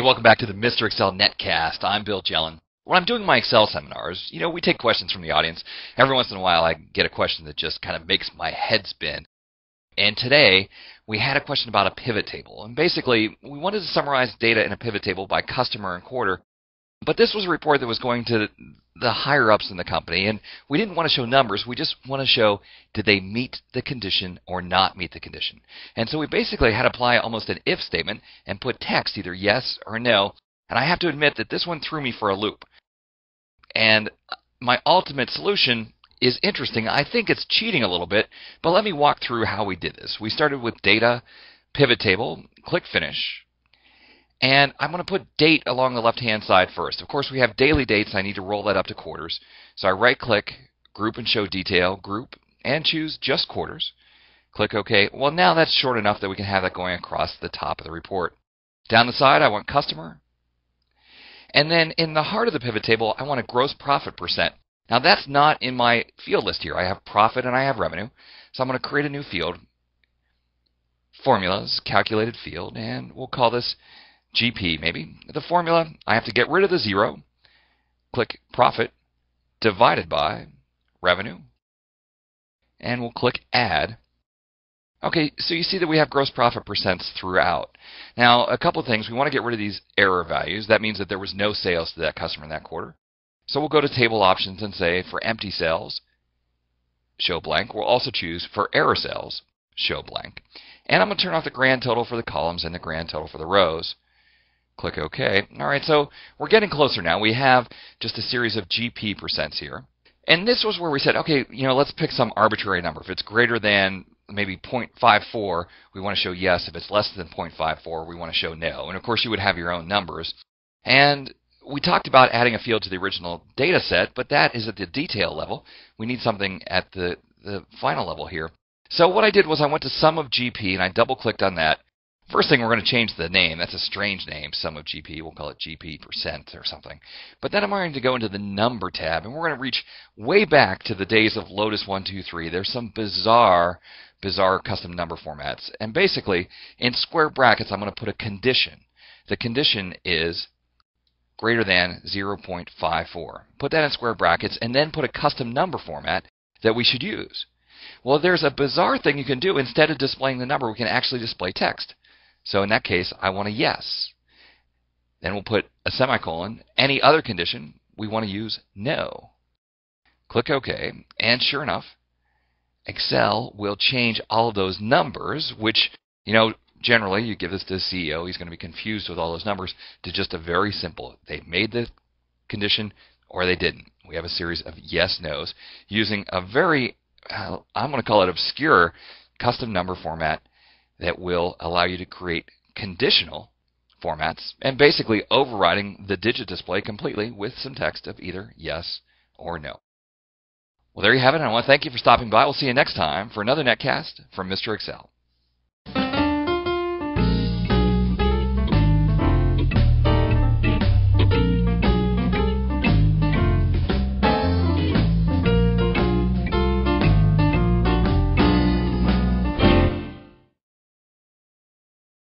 Hey, welcome back to the Mr. Excel Netcast. I'm Bill Jelen. When I'm doing my Excel seminars, you know, we take questions from the audience. Every once in a while, I get a question that just kind of makes my head spin. And today, we had a question about a pivot table. And basically, we wanted to summarize data in a pivot table by customer and quarter. But this was a report that was going to the higher ups in the company, and we didn't want to show numbers. We just want to show did they meet the condition or not meet the condition. And so we basically had to apply almost an if statement and put text either yes or no. And I have to admit that this one threw me for a loop. And my ultimate solution is interesting. I think it's cheating a little bit, but let me walk through how we did this. We started with data, pivot table, click finish, and I'm going to put date along the left-hand side first. Of course, we have daily dates. I need to roll that up to quarters. So I right-click, Group and Show Detail, Group, and choose Just Quarters. Click OK. Well, now that's short enough that we can have that going across the top of the report. Down the side, I want Customer. And then in the heart of the pivot table, I want a gross profit percent. Now, that's not in my field list here. I have profit and I have revenue. So I'm going to create a new field, Formulas, Calculated Field, and we'll call this GP maybe. The formula, I have to get rid of the zero, click profit divided by revenue, and we'll click add. Okay, so you see that we have gross profit percents throughout. Now, a couple of things. We want to get rid of these error values. That means that there was no sales to that customer in that quarter. So we'll go to table options and say for empty cells, show blank. We'll also choose for error cells, show blank. And I'm going to turn off the grand total for the columns and the grand total for the rows. Click OK. All right, so we're getting closer now. We have just a series of GP percents here. And this was where we said, okay, you know, let's pick some arbitrary number. If it's greater than maybe 0.54, we want to show yes. If it's less than 0.54, we want to show no. And of course, you would have your own numbers. And we talked about adding a field to the original data set, but that is at the detail level. We need something at the, the final level here. So what I did was I went to sum of GP and I double clicked on that. First thing, we're going to change the name. That's a strange name, sum of GP. We'll call it GP percent or something. But then I'm going to go into the number tab, and we're going to reach way back to the days of Lotus 123. There's some bizarre, bizarre custom number formats. And basically, in square brackets, I'm going to put a condition. The condition is greater than 0.54. Put that in square brackets, and then put a custom number format that we should use. Well, there's a bizarre thing you can do. Instead of displaying the number, we can actually display text. So in that case, I want a yes. Then we'll put a semicolon. Any other condition, we want to use no. Click OK, and sure enough, Excel will change all of those numbers, which, you know, generally you give this to the CEO, he's going to be confused with all those numbers, to just a very simple, they made the condition or they didn't. We have a series of yes, nos using a very, uh, I'm going to call it obscure custom number format that will allow you to create conditional formats and basically overriding the digit display completely with some text of either yes or no. Well, there you have it. I want to thank you for stopping by. We'll see you next time for another netcast from Mr. Excel.